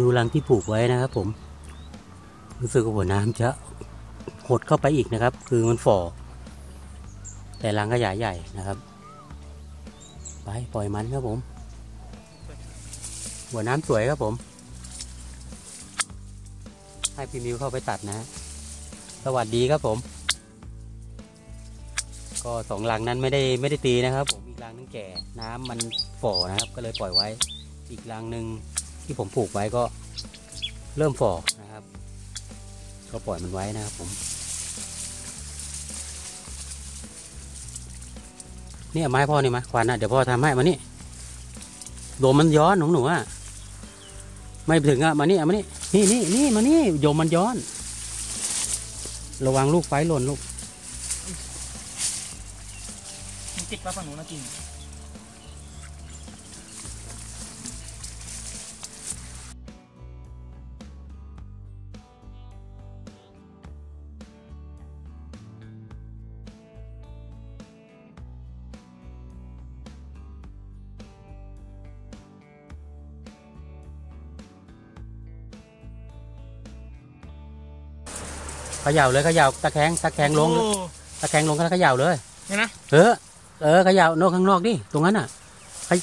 ดูรังที่ปลูกไว้นะครับ ผม รู้สึกว่าหัวน้ำจะหดเข้าไปอีกนะครับ คือมันฝ่อ แต่รังขยายใหญ่นะครับ ไปปล่อยมันครับผม หัวน้ำสวยครับผม ให้พี่มิวเข้าไปตัดนะฮะสวัสดีครับผม ก็สองรังนั้นไม่ได้ไม่ได้ตีนะครับ ผมอีกรังนึงแก่ น้ำมันฝ่อนะครับ ก็เลยปล่อยไว้ อีกรังหนึ่ง ที่ผมปลูกไว้ก็เริ่มฝ่อนะครับ ก็ปล่อยมันไว้นะครับผมเนี่ยไม้พ่อนี่มาควันนะเดี๋ยวพ่อทำให้มานี่โดมมันย้อนของหนูอะไม่ถึงอะมานี่อะมานี่นี่นี่นี่มานี่โยมมันย้อน ระวังลูกไฟหล่นลูกมันจิกปลาฝั่งนู้นนะกิน เขย่าเลยเขย่าตะแคงตะแคงลงโอ้ ตะแคงลงก็เขย่าเลยเห็นนะ เออเออเขย่านอกข้างนอกดิตรงนั้นอะขย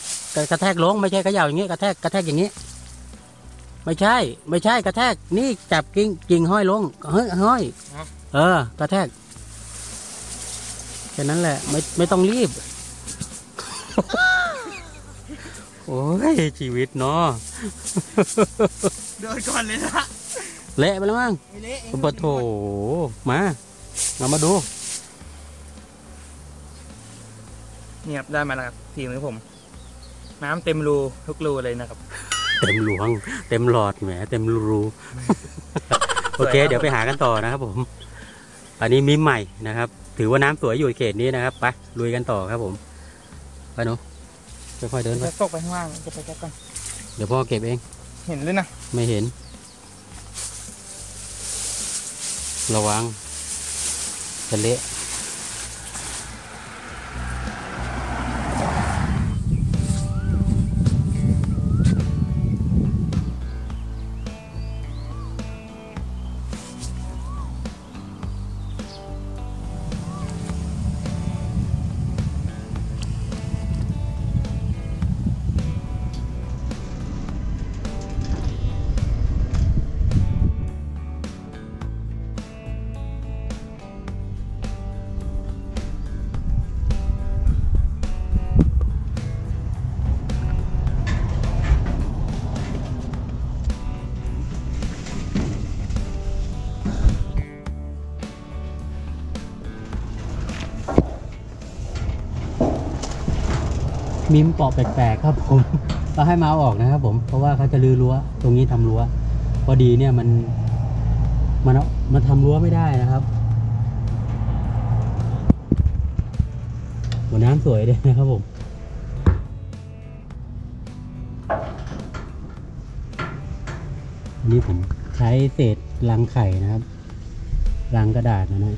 กระแทกลงไม่ใช่เขย่าอย่างงี้กระแทกกระแทกอย่างงี้ ไม่ใช่ ไม่ใช่กระแทกนี่จับกิ่งกิ่งห้อยลงเฮ้ยห้อยเออกระแทกแค่นั้นแหละ ไม่ไม่ต้องรีบ โอ้ยชีวิตเนาะ เดินก่อนเลยนะ เละไปแล้วมั้งไม่เละเองปะโถมามามาดูนี่ครับได้มาแล้วครับทีมือผม น้ำเต็มรูทุกรูเลยนะครับ เต็มหลวง เต็มหลอดแหมเต็มรูโอเค เดี๋ยวไปหากันต่อนะครับผม อันนี้มิมใหม่นะครับ ถือว่าน้ำสวยอยู่เขตนี้นะครับไปลุยกันต่อครับผมไปหนูค่อยๆเดินไปจะตกไปข้างล่างจะไปแก้ก่อนเดี๋ยวพ่อเก็บเอง เห็นเลยนะไม่เห็น ระวังจะเละ มิมปอกแปลกๆครับผมเราให้มาเอาออกนะครับ ผมเพราะว่าเขาจะรื้อรั้ว ตรงนี้ทำรั้ว พอดีเนี่ยมันมันมันทำรั้วไม่ได้นะครับหัวน้ำสวยเลยนะครับผมอันนี้ผมใช้เศษรังไข่นะครับรังกระดาษนะนะ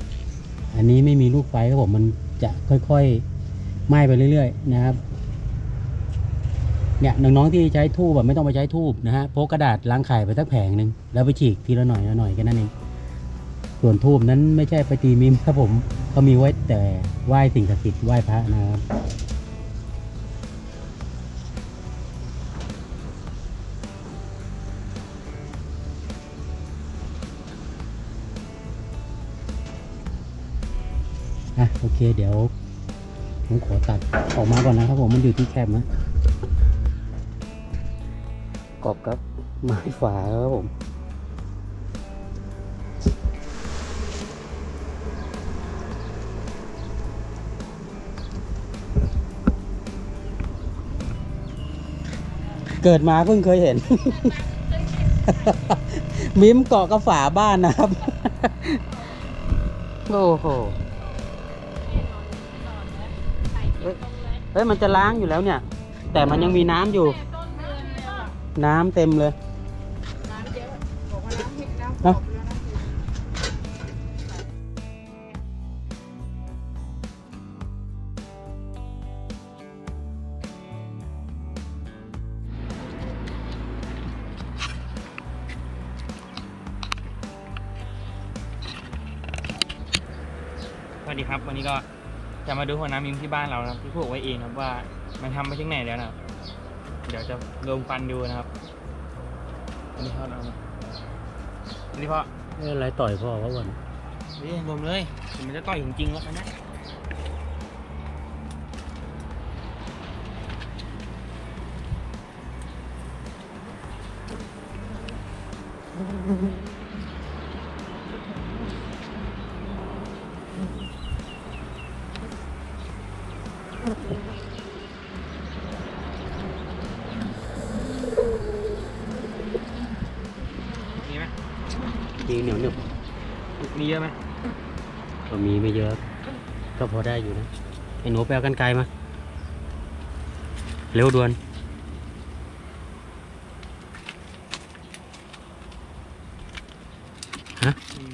อันนี้ไม่มีลูกไฟครับผมมันจะค่อยๆไหม้ไปเรื่อย ๆ นะครับ เนี่ยน้องๆที่ใช้ทูบแบบไม่ต้องไปใช้ทูบนะฮะพกกระดาษล้างไข่ไปสักแผงหนึ่งแล้วไปฉีกทีละหน่อยละหน่อยแค่นั้นเองส่วนทูบนั้นไม่ใช่ไปตีมิมครับผมก็มีไว้แต่ไหว้สิ่งศักดิ์สิทธิ์ไหว้พระนะครับอะโอเคเดี๋ยวผมขอตัดออกมาก่อนนะครับผมมันอยู่ที่แคบนะ กอบกับไม้ฝาครับผมเกิดมาเพิ่งเคยเห็น มิมเกาะกับฝาบ้านนะครับ โอ้โหเฮ้ยมันจะล้างอยู่แล้วเนี่ย แต่มันยังมีน้ำอยู่ น้ำเต็มเลยสวัสดีครับ วันนี้ก็จะมาดูหัวน้ำมิมที่บ้านเรานะที่พูกไว้เองครับว่ามันทำไปถึงไหนแล้วนะ เดี๋ยวจะรวมกันดูนะครับ อันนี้พ่อเราอันนี้พ่อเอ้ยอะไรต่อยพ่อวะวันนี่รวมเลยมันจะต่อยจริงๆแล้วนะอืม ยิงเหนียวหนึบมีเยอะไหมก็มีไม่เยอะ ก็พอได้อยู่นะไอ้หนูไปเอากันไกลมา เร็วด่วนมี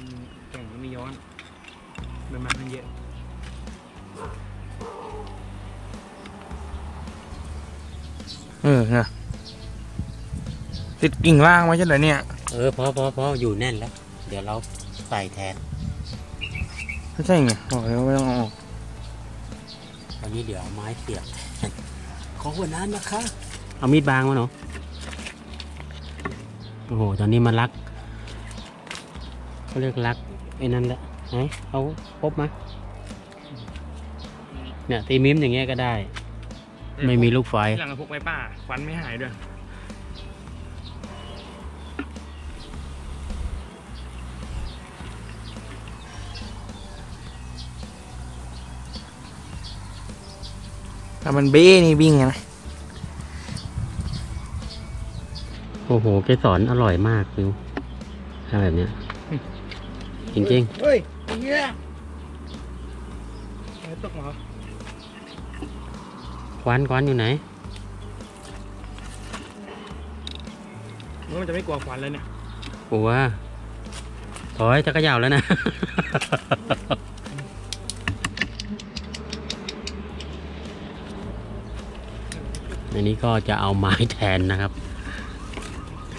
แข่งแล้วมีย้อนใบไม้มันเยอะเออนะติดกิ่งล่างไว้ใช่เหรอเนี่ย เออพอพอพออยู่แน่นแล้ว เดี๋ยวเราใส่แทนไม่ใช่ไงบอกแล้วไม่ต้องเอาออกวันนี้เดี๋ยวเอาไม้เสียบขอหัวน้ำนะคะ เอามีดบางมาเนาะโอ้โหตอนนี้มันรักเขาเรียกรักไอ้นั่นแหละไหนเอาพบมาเนี่ยตีมิมอย่างเงี้ยก็ได้ ไม่มีลูกไฟที่หลังกับพวกไม้ป่าควันไม่หายด้วย ถ้ามันเบ้นี่วิ่งไงโอ้โหเกสรอร่อยมากฟิวทำแบบเนี้ยจริงเฮ้ยเงี้ยตกเหรอๆควันควันอยู่ไหนมันจะไม่กลัวควันเลยเนี่ยกลัวถอยจะกระยาวแล้วนะ อันนี้ก็จะเอาไม้แทนนะครับ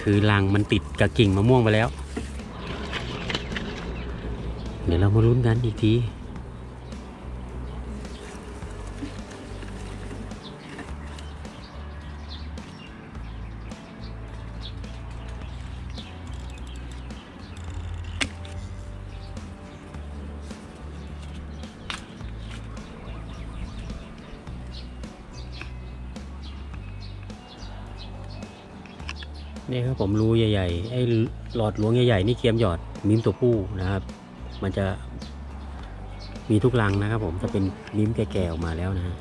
คือรังมันติดกับกิ่งมะม่วงไปแล้ว เดี๋ยวเรามาลุ้นกันอีกที นี่ครับผมรูใหญ่ๆไอ้หลอดหลวงใหญ่ๆนี่เคียมหยอดมิมตัวผู้นะครับ มันจะมีทุกรังนะครับ ผมจะเป็นมิมแก่ๆออกมาแล้วนะฮะ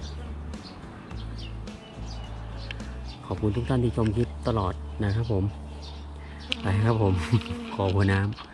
ขอบคุณทุกท่านที่ชมคลิปตลอดนะครับผมไปครับผมขอหัวน้ำ